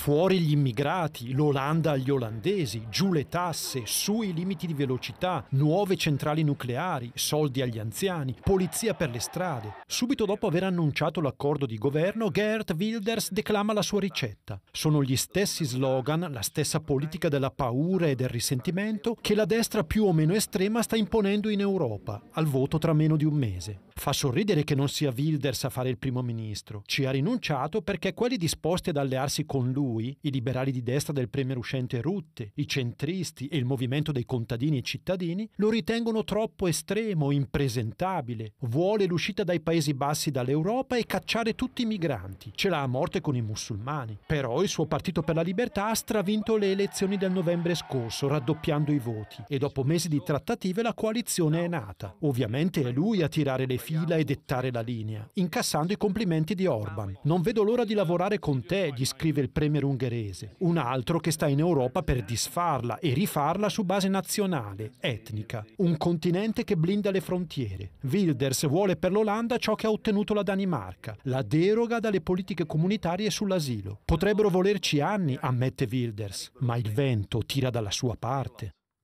Fuori gli immigrati, l'Olanda agli olandesi, giù le tasse, su i limiti di velocità, nuove centrali nucleari, soldi agli anziani, polizia per le strade. Subito dopo aver annunciato l'accordo di governo, Geert Wilders declama la sua ricetta. Sono gli stessi slogan, la stessa politica della paura e del risentimento che la destra più o meno estrema sta imponendo in Europa, al voto tra meno di un mese. Fa sorridere che non sia Wilders a fare il primo ministro. Ci ha rinunciato perché quelli disposti ad allearsi con lui, i liberali di destra del premier uscente Rutte, i centristi e il movimento dei contadini e cittadini, lo ritengono troppo estremo, impresentabile. Vuole l'uscita dai Paesi Bassi dall'Europa e cacciare tutti i migranti. Ce l'ha a morte con i musulmani. Però il suo Partito per la Libertà ha stravinto le elezioni del novembre scorso, raddoppiando i voti. E dopo mesi di trattative la coalizione è nata. Ovviamente è lui a tirare le fila e dettare la linea, incassando i complimenti di Orban. Non vedo l'ora di lavorare con te, gli scrive il premier ungherese, un altro che sta in Europa per disfarla e rifarla su base nazionale, etnica. Un continente che blinda le frontiere. Wilders vuole per l'Olanda ciò che ha ottenuto la Danimarca, la deroga dalle politiche comunitarie sull'asilo. Potrebbero volerci anni, ammette Wilders, ma il vento tira dalla sua parte.